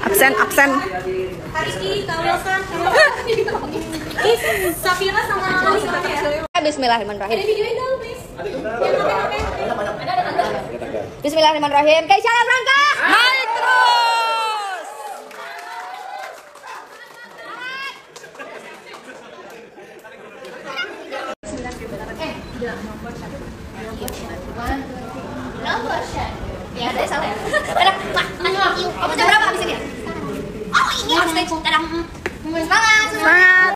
Absen, absen. Kariki, Kak Wilson, Is, Safira sama Lali, ya. Bismillahirrahmanirrahim. videoin dong, please. Bismillahirrahmanirrahim. Keisha Franka. Naik Ya, saya salah ya. Dadah, kamu jam berapa habis ini? Oh, ini on stage. Dadah. Semangat, Semangat.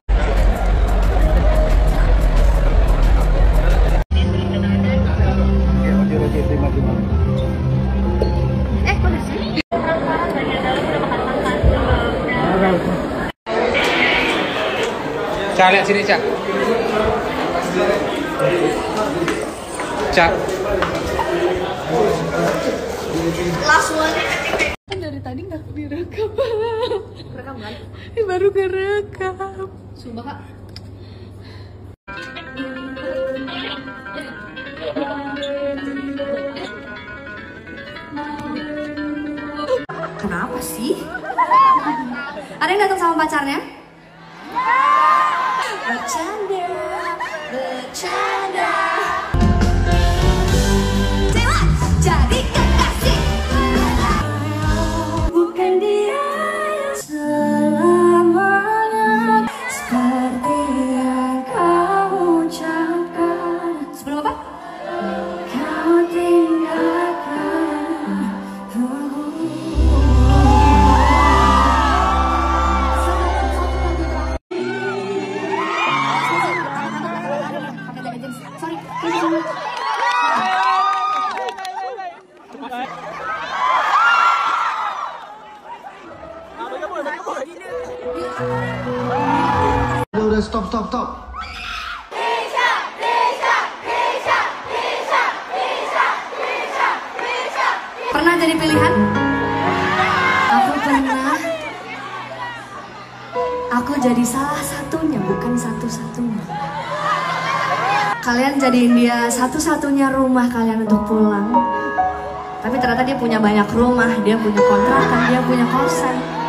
Eh, kok di sini? Cak, lihat sini, Cak. Cak. Last one. Kan dari tadi nggak direkam. Rekam kan? Baru kerekam. Sumpah, Kak. Kenapa sih? Ada yang datang sama pacarnya? Bercanda, bercanda. Stop, stop. Pernah jadi pilihan? Aku pernah. Aku jadi salah satunya, bukan satu-satunya. Kalian jadiin dia satu-satunya rumah kalian untuk pulang. Tapi ternyata dia punya banyak rumah, dia punya kontrakan, dia punya kosan.